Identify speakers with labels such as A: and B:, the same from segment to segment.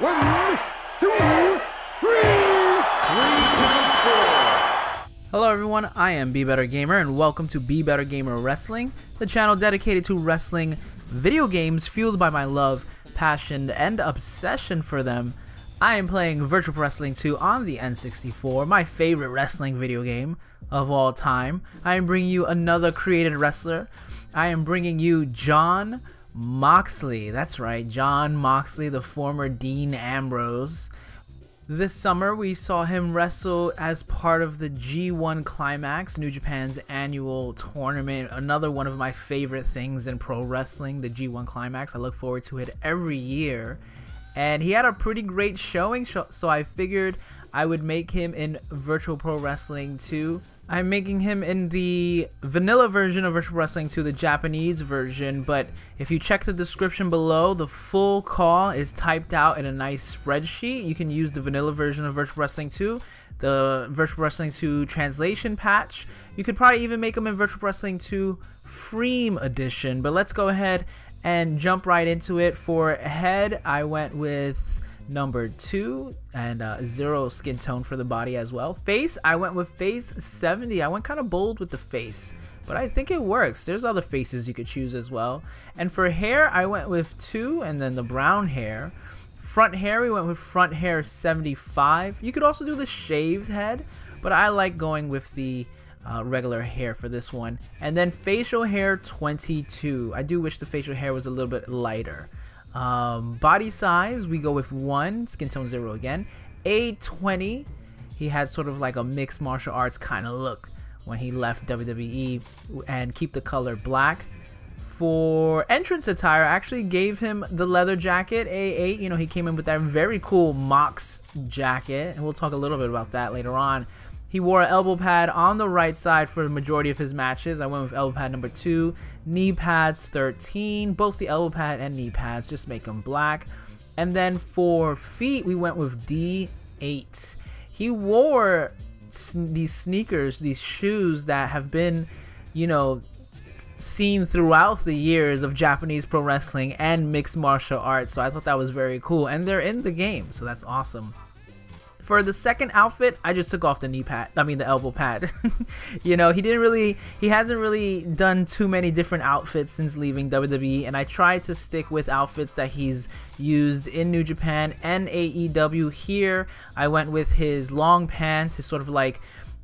A: One, two, three.
B: Hello everyone, I am Be Better Gamer and welcome to Be Better Gamer Wrestling, the channel dedicated to wrestling video games fueled by my love, passion, and obsession for them. I am playing Virtual Wrestling 2 on the N64, my favorite wrestling video game of all time. I am bringing you another created wrestler. I am bringing you Jon Moxley. That's right, Jon Moxley, the former Dean Ambrose. This summer, we saw him wrestle as part of the G1 Climax, New Japan's annual tournament. Another one of my favorite things in pro wrestling, the G1 Climax. I look forward to it every year. And he had a pretty great showing, so I figured I would make him in Virtual Pro Wrestling 2. I'm making him in the vanilla version of Virtual Wrestling 2, the Japanese version, but if you check the description below, the full CAW is typed out in a nice spreadsheet. You can use the vanilla version of Virtual Wrestling 2, the Virtual Wrestling 2 translation patch. You could probably even make him in Virtual Wrestling 2 Freem edition, but let's go ahead and jump right into it. For head, I went with number two and uh, zero skin tone for the body as well. Face, I went with face 70. I went kind of bold with the face, but I think it works. There's other faces you could choose as well. And for hair, I went with two and then the brown hair. Front hair, we went with front hair 75. You could also do the shaved head, but I like going with the uh, regular hair for this one. And then facial hair 22. I do wish the facial hair was a little bit lighter. Um, body size, we go with 1, skin tone 0 again. A20, he had sort of like a mixed martial arts kind of look when he left WWE and keep the color black. For entrance attire, I actually gave him the leather jacket, A8. You know, he came in with that very cool Mox jacket, and we'll talk a little bit about that later on. He wore an elbow pad on the right side for the majority of his matches. I went with elbow pad number 2. Knee pads 13. Both the elbow pad and knee pads, just make them black. And then for feet, we went with D8. He wore these sneakers, these shoes that have been, you know, seen throughout the years of Japanese pro wrestling and mixed martial arts. So I thought that was very cool. And they're in the game, so that's awesome. For the second outfit, I just took off the knee pad. I mean the elbow pad. you know, he didn't really he hasn't really done too many different outfits since leaving WWE and I tried to stick with outfits that he's used in New Japan and AEW here. I went with his long pants, his sort of like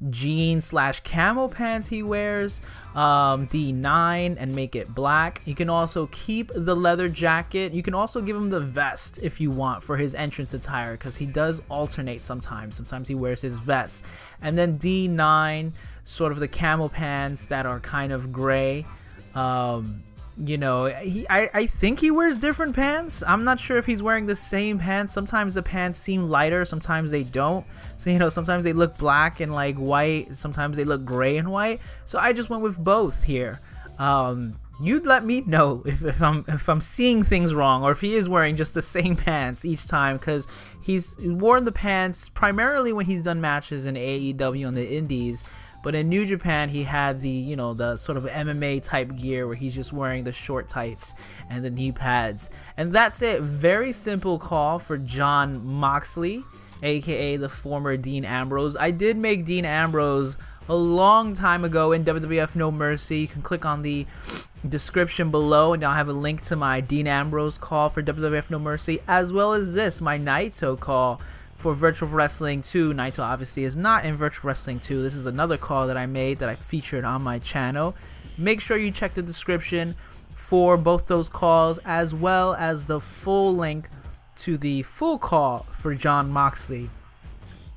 B: jean slash camo pants he wears um, d9 and make it black. You can also keep the leather jacket. You can also give him the vest if you want for his entrance attire because he does alternate sometimes. Sometimes he wears his vest. And then d9 sort of the camo pants that are kind of gray. Um, you know, he I, I think he wears different pants. I'm not sure if he's wearing the same pants. Sometimes the pants seem lighter, sometimes they don't. So you know, sometimes they look black and like white, sometimes they look gray and white. So I just went with both here. Um, you'd let me know if, if I'm if I'm seeing things wrong or if he is wearing just the same pants each time because he's worn the pants primarily when he's done matches in AEW on the Indies but in New Japan, he had the, you know, the sort of MMA type gear where he's just wearing the short tights and the knee pads. And that's it. Very simple CAW for Jon Moxley, aka the former Dean Ambrose. I did make Dean Ambrose a long time ago in WWF No Mercy. You can click on the description below and I'll have a link to my Dean Ambrose CAW for WWF No Mercy as well as this, my Naito CAW for Virtual Wrestling 2. Naito obviously is not in Virtual Wrestling 2. This is another CAW that I made that I featured on my channel. Make sure you check the description for both those CAWs as well as the full link to the full CAW for Jon Moxley.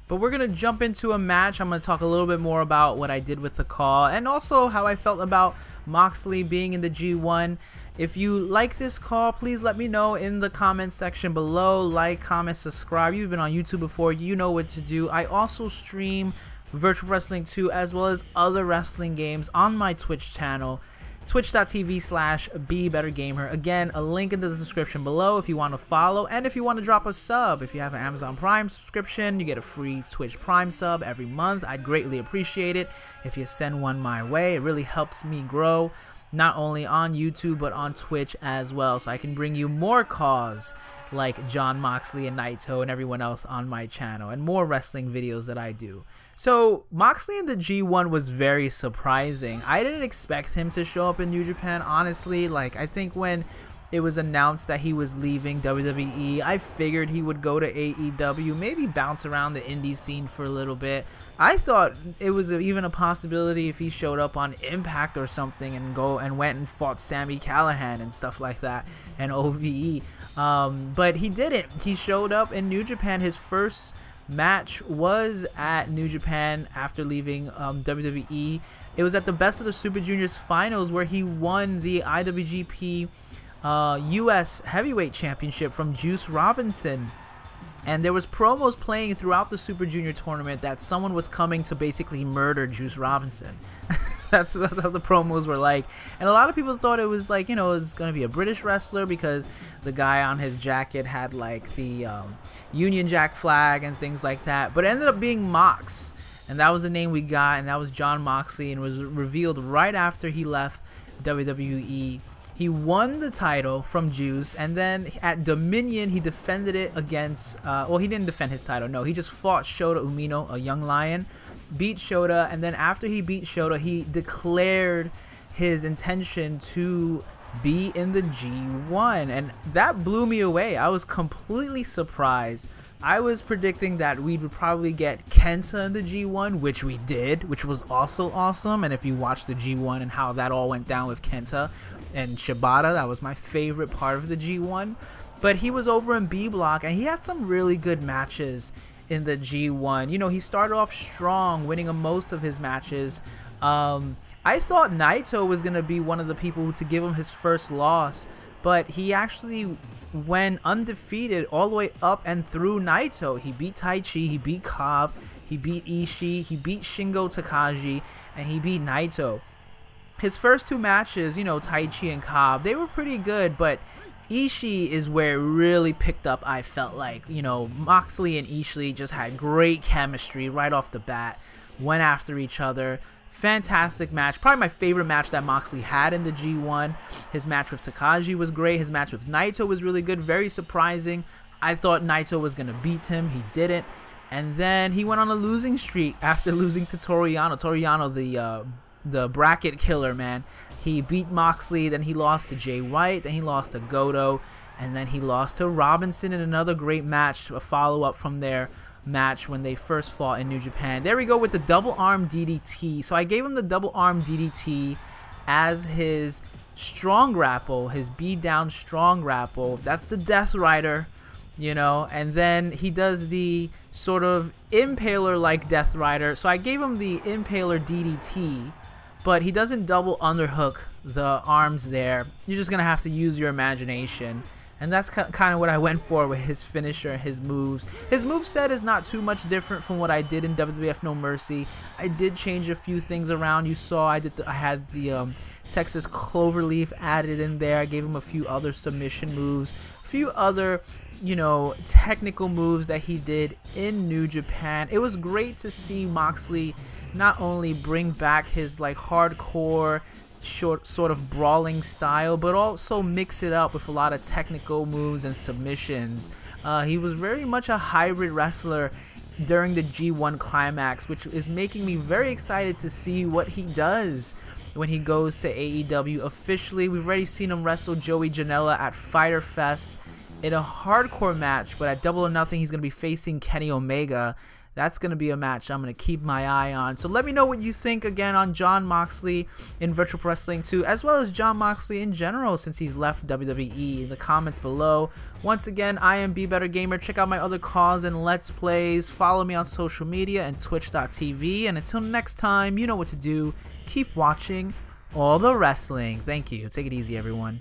B: But we're going to jump into a match. I'm going to talk a little bit more about what I did with the CAW and also how I felt about Moxley being in the G1 if you like this CAW, please let me know in the comment section below. Like, comment, subscribe. You've been on YouTube before, you know what to do. I also stream Virtual Wrestling 2 as well as other wrestling games on my Twitch channel twitch.tv slash be again a link in the description below if you want to follow and if you want to drop a sub if you have an amazon prime subscription you get a free twitch prime sub every month i'd greatly appreciate it if you send one my way it really helps me grow not only on YouTube but on Twitch as well. So I can bring you more CAWs like Jon Moxley and Naito and everyone else on my channel, and more wrestling videos that I do. So Moxley in the G1 was very surprising. I didn't expect him to show up in New Japan, honestly. Like I think when it was announced that he was leaving WWE, I figured he would go to AEW, maybe bounce around the indie scene for a little bit. I thought it was even a possibility if he showed up on Impact or something and go and went and fought Sami Callihan and stuff like that and OVE. Um, but he didn't. He showed up in New Japan. His first match was at New Japan after leaving um, WWE. It was at the Best of the Super Juniors finals where he won the IWGP uh, U.S. Heavyweight Championship from Juice Robinson. And there was promos playing throughout the Super Junior tournament that someone was coming to basically murder Juice Robinson. That's what the promos were like. And a lot of people thought it was like, you know, it's going to be a British wrestler because the guy on his jacket had like the um, Union Jack flag and things like that. But it ended up being Mox. And that was the name we got. And that was Jon Moxley. And was revealed right after he left WWE he won the title from Juice, and then at Dominion he defended it against. Uh, well, he didn't defend his title. No, he just fought Shota Umino, a young lion, beat Shota, and then after he beat Shota, he declared his intention to be in the G1, and that blew me away. I was completely surprised. I was predicting that we would probably get Kenta in the G1, which we did, which was also awesome. And if you watch the G1 and how that all went down with Kenta, and Shibata. That was my favorite part of the G1. But he was over in B Block and he had some really good matches in the G1. You know, he started off strong, winning most of his matches. Um, I thought Naito was going to be one of the people to give him his first loss, but he actually went undefeated all the way up and through Naito. He beat Taichi, he beat Cobb, he beat Ishii, he beat Shingo Takagi, and he beat Naito his first two matches, you know, Taichi and Cobb, they were pretty good, but Ishii is where it really picked up, I felt like. You know, Moxley and Ishii just had great chemistry right off the bat, went after each other. Fantastic match. Probably my favorite match that Moxley had in the G1. His match with Takagi was great. His match with Naito was really good. Very surprising. I thought Naito was going to beat him. He didn't. And then he went on a losing streak after losing to Toru Yano. Toru Yano, the uh, the bracket killer, man. He beat Moxley, then he lost to Jay White, then he lost to Goto, and then he lost to Robinson in another great match, a follow up from their match when they first fought in New Japan. There we go with the double arm DDT. So I gave him the double arm DDT as his strong grapple, his beat down strong grapple. That's the Death Rider, you know, and then he does the sort of impaler like Death Rider. So I gave him the impaler DDT but he doesn't double underhook the arms there. You're just gonna have to use your imagination. And that's kind of what I went for with his finisher, his moves. His move set is not too much different from what I did in WWF No Mercy. I did change a few things around. You saw I did. I had the um, Texas Cloverleaf added in there. I gave him a few other submission moves, a few other, you know, technical moves that he did in New Japan. It was great to see Moxley not only bring back his like hardcore short sort of brawling style but also mix it up with a lot of technical moves and submissions. Uh, he was very much a hybrid wrestler during the G1 climax which is making me very excited to see what he does when he goes to AEW officially we've already seen him wrestle Joey Janela at Fyter Fest in a hardcore match but at Double or Nothing he's going to be facing Kenny Omega that's going to be a match I'm going to keep my eye on. So let me know what you think again on Jon Moxley in Virtual Wrestling 2, as well as Jon Moxley in general since he's left WWE in the comments below. Once again, I am Be Better Gamer. Check out my other CAWs and Let's Plays. Follow me on social media and twitch.tv. And until next time, you know what to do. Keep watching all the wrestling. Thank you. Take it easy, everyone.